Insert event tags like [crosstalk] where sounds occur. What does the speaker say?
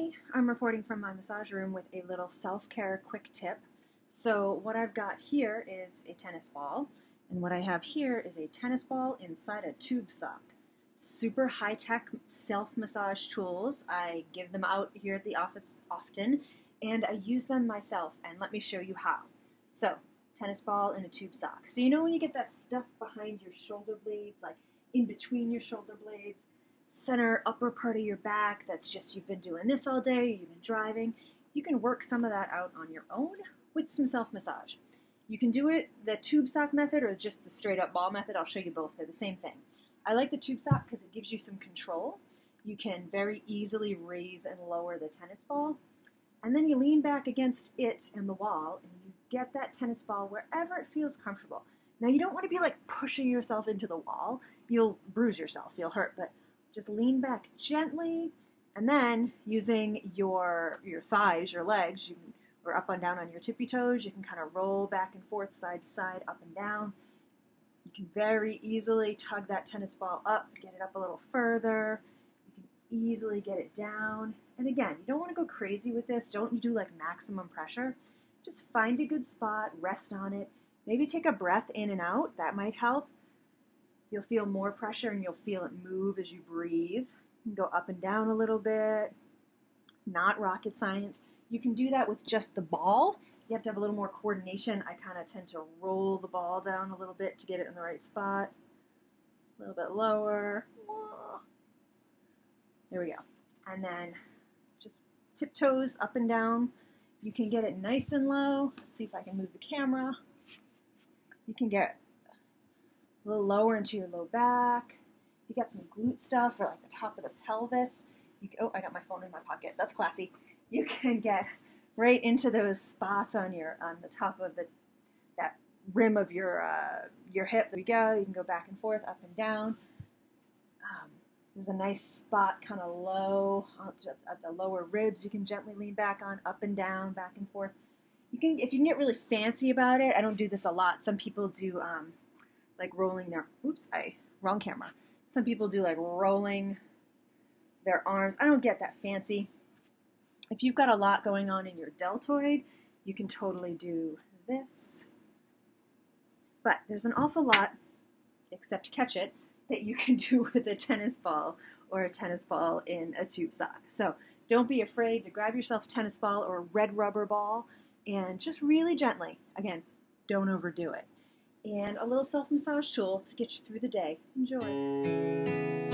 Hey, I'm reporting from my massage room with a little self-care quick tip. So what I've got here is a tennis ball, and what I have here is a tennis ball inside a tube sock. Super high-tech self-massage tools. I give them out here at the office often, and I use them myself, and let me show you how. So, tennis ball in a tube sock. So you know when you get that stuff behind your shoulder blades, like in between your shoulder blades, center upper part of your back that's just you've been doing this all day, you've been driving, you can work some of that out on your own with some self massage. You can do it the tube sock method or just the straight up ball method. I'll show you both. They're the same thing. I like the tube sock because it gives you some control. You can very easily raise and lower the tennis ball. And then you lean back against it and the wall and you get that tennis ball wherever it feels comfortable. Now, you don't want to be like pushing yourself into the wall. You'll bruise yourself, you'll hurt, but just lean back gently, and then using your your thighs, your legs, you can, or up and down on your tippy toes, you can kind of roll back and forth, side to side, up and down. You can very easily tug that tennis ball up, get it up a little further. You can easily get it down. And again, you don't want to go crazy with this. Don't you do like maximum pressure. Just find a good spot, rest on it. Maybe take a breath in and out. That might help. You'll feel more pressure and you'll feel it move as you breathe. You go up and down a little bit. Not rocket science. You can do that with just the ball. You have to have a little more coordination. I kind of tend to roll the ball down a little bit to get it in the right spot. A little bit lower. There we go. And then just tiptoes up and down. You can get it nice and low. Let's see if I can move the camera. You can get a little lower into your low back. If You got some glute stuff or like the top of the pelvis. You can, oh, I got my phone in my pocket. That's classy. You can get right into those spots on your on the top of the that rim of your uh, your hip. There we go. You can go back and forth, up and down. Um, there's a nice spot, kind of low at the lower ribs. You can gently lean back on, up and down, back and forth. You can, if you can get really fancy about it. I don't do this a lot. Some people do um, like rolling their, oops, I, wrong camera. Some people do like rolling their arms. I don't get that fancy. If you've got a lot going on in your deltoid, you can totally do this. But there's an awful lot, except catch it, that you can [laughs] do with a tennis ball or a tennis ball in a tube sock. So don't be afraid to grab yourself a tennis ball or a red rubber ball and just really gently, again, don't overdo it and a little self massage tool to get you through the day. Enjoy.